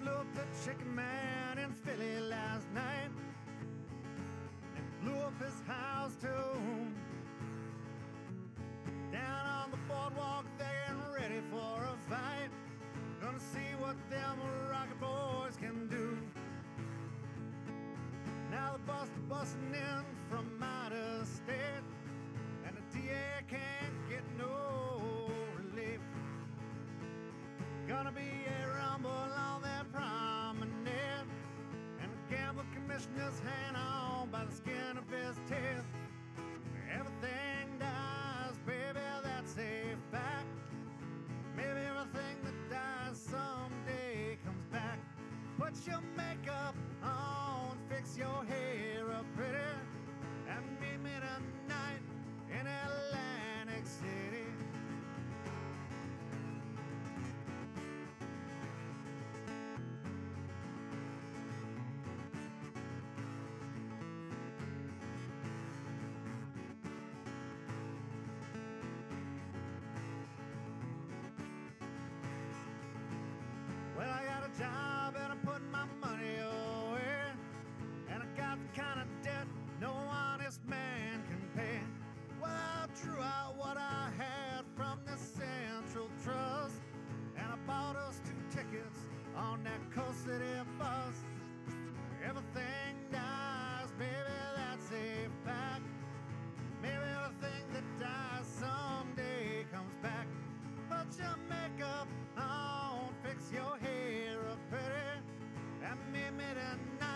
blew up the chicken man in Philly last night. And blew up his house too. Down on the boardwalk, they're getting ready for a fight. Gonna see what them rocket boys can do. Now the bus busting in from out of state, and the DA can't get no relief. Gonna be his hand met at night.